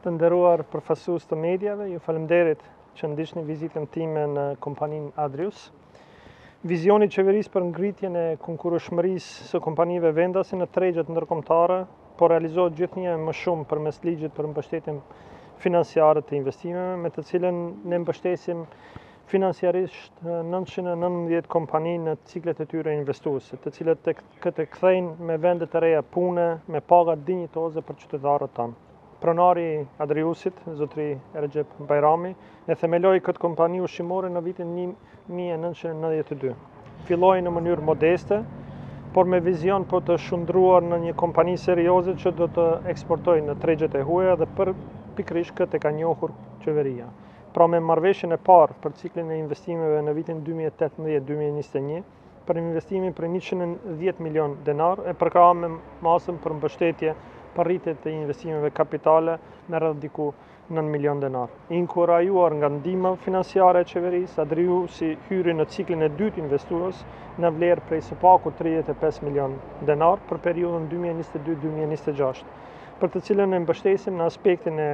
Të nderuar përfaqësues të mediave, ju faleminderit që ndiqni vizitën time në kompaninë Adrius. Vizioni i qeverisë për ngritjen e konkurrueshmërisë së kompanive vendase në tregjet ndërkombëtare po realizohet gjithnjë e më shumë përmes ligjit për mbështetjen financiare të investimeve, me të cilën ne mbështesim financiarisht 919 kompani në ciklet e tyre investuese, të cilat këtë e kthejnë me vende të reja pune, me paga dinjitoze për qytetarët tanë. Pronari i Adriusit, zotëri Rexhep Bajrami, e themeloi këtë kompani ushqimore në vitin 1992. Filloi në mënyrë modeste, por me vizion për t'u shndërruar në një kompani serioze që do të eksportojë në tregjet e huaja dhe për pikërisht këtë e ka njohur qeveria. Pra me marrëveshjen e parë për ciklin e investimeve në vitin 2018-2021, për investimin prej 110 milion denarë e përkrahëm me masën për mbështetje për rritje të investimeve kapitale me rreth diku 9 milion denarë. Inkurajuar nga ndihma financiare e qeverisë, Adriusi hyri në ciklin e dytë investues në vlerë prej së paku 35 milion denarë për periudhën 2022-2026, për të cilën e mbështesim në aspektin e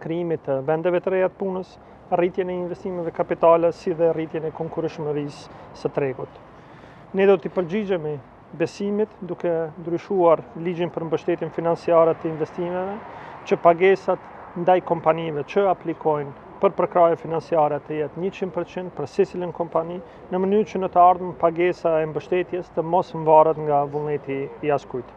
krijimit të vendeve të reja të punës, rritjen e investimeve kapitale si dhe rritjen e konkurrueshmërisë së tregut. Ne do t'i përgjigjemi besimit duke ndryshuar ligjin për mbështetjen financiare të investimeve që pagesat ndaj kompanive që aplikojnë për përkrahje financiare të jetë 100% për secilën kompani, në mënyrë që në të ardhmen pagesa e mbështetjes të mos mvaret nga vullneti i askujt.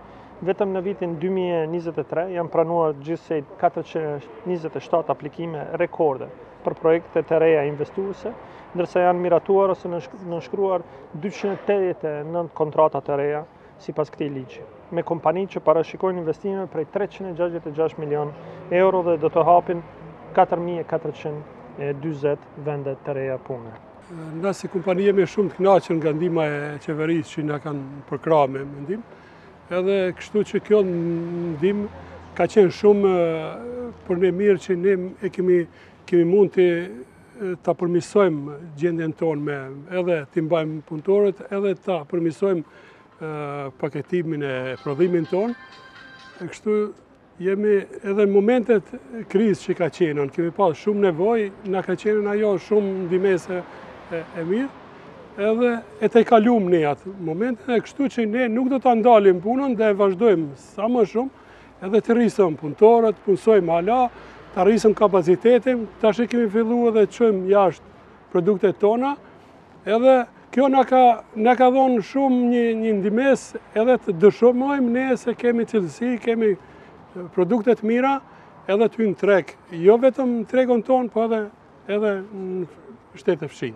Vetëm në vitin 2023 janë pranuar gjithsej 427 aplikime rekorde për projekte të reja investuese, ndërsa janë miratuar ose nënshkruar 289 kontrata të reja sipas këtij ligji, me kompani që parashikojnë investime prej 366 milion euro dhe do të hapin 4.420 vende të reja pune. Na si kompani jemi shumë të kënaqur nga ndihma e qeverisë që na kanë përkrah me mendim, Edhe kështu që kjo ndihmë ka qenë shumë për ne mirë që ne e kemi kemi mund të ta përmirësojmë gjendjen tonë me edhe t'i mbajmë punëtorët, edhe ta përmirësojmë paketimin e prodhimin tonë. Kështu Jemi edhe në momentet krizë që ka qenën, kemi pas shumë nevojë, na ka qenën ajo shumë ndihmesë e mirë, edhe e tejkalum njatë momentin, e kështu që ne nuk do ta ndalim punën dhe e vazhdojmë sa më shumë, edhe t'i rrisim punëtorët, punësojmë hala, ta rrisim kapacitetin, tash i kemi fillu edhe çojmë jashtë produktet tona, Edhe kjo na ka na ka dhënë shumë një një ndihmesë edhe të dëshmojmë ne se kemi cilësi, kemi produkte të mira edhe ti në treg. Jo vetëm në tregun tonë, po edhe edhe në shtetet fqinj.